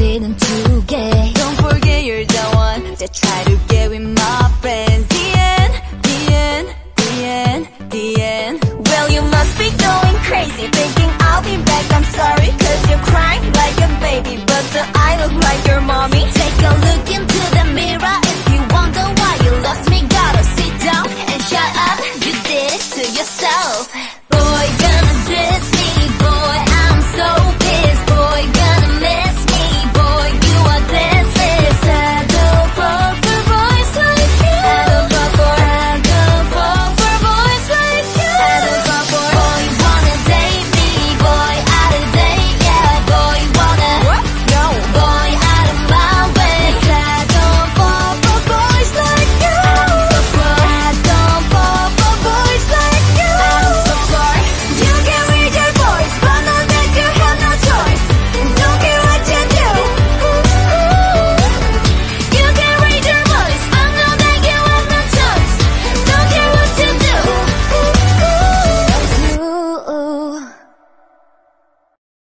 forbidden